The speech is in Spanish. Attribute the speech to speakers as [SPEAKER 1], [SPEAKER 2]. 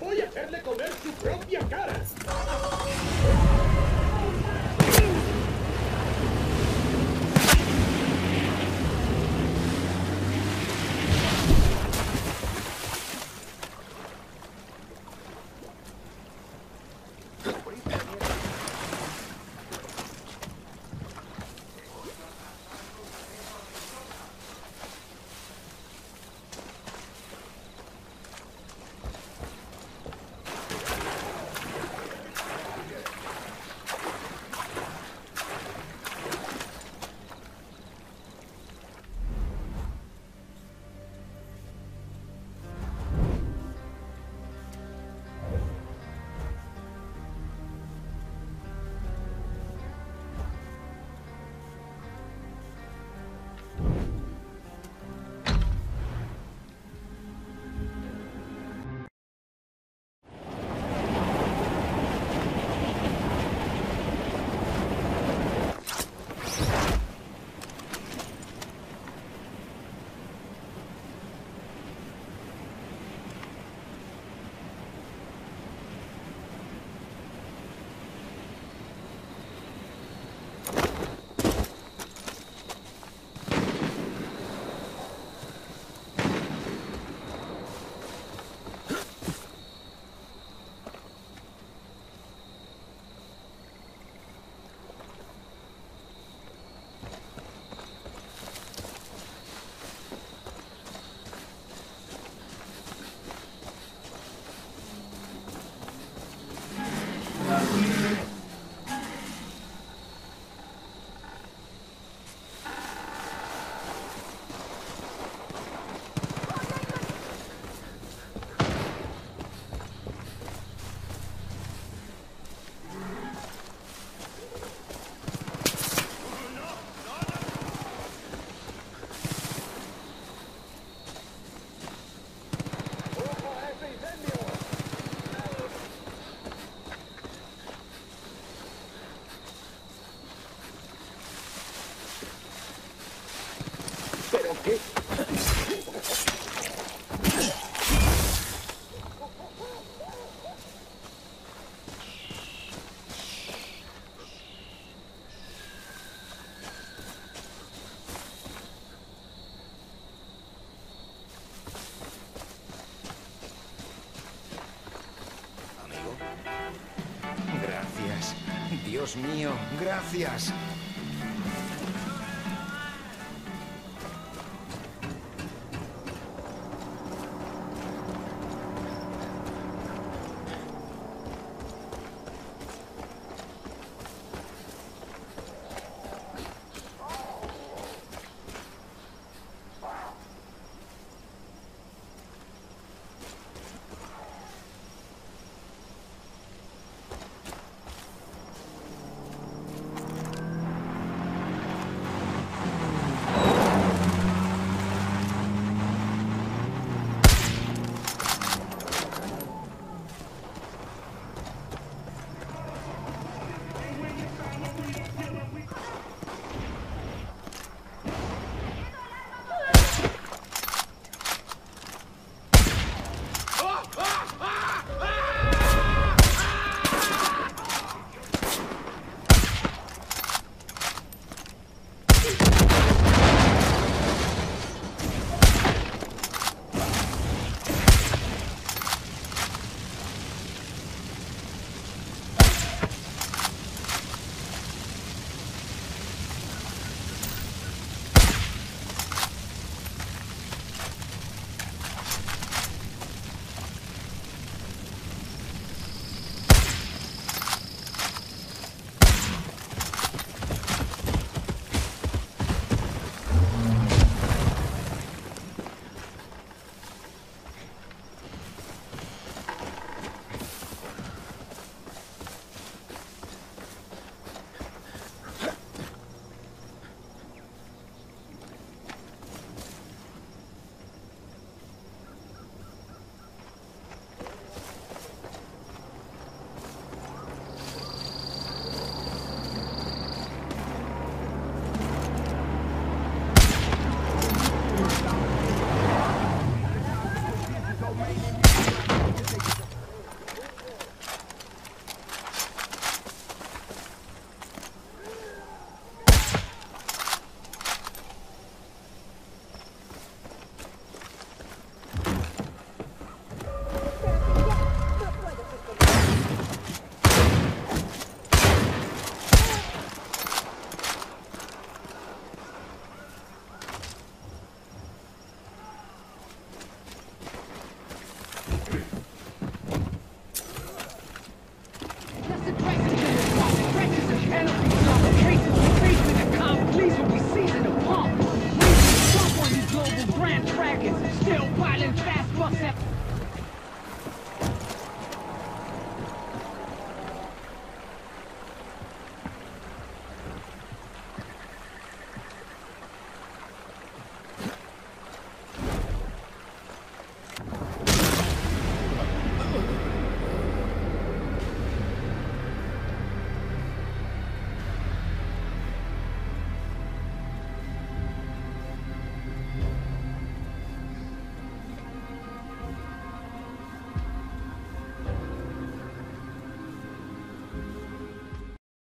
[SPEAKER 1] Voy a hacerle comer su propia cara.
[SPEAKER 2] Dios mío, gracias.